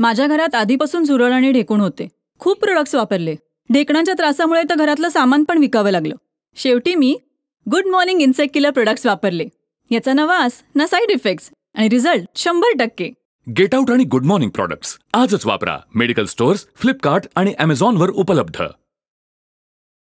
माझ्या घरात आधीपासून झुरळ आणि ढेकूण होते. खूप प्रोडक्ट्स वापरले. ढेकणांच्या त्रासामुळे तर घरातलं सामान पण विकावं लागलं. शेवटी मी Good Morning insect killer products वापरले. याचा ना वास ना साईड इफेक्ट्स आणि रिझल्ट शंभर टक्के. गेट आउट आणि गुड मॉर्निंग प्रॉडक्ट्स आजच वापरा. मेडिकल स्टोअर्स फ्लिपकार्ट आणि अमेझॉनवर उपलब्ध.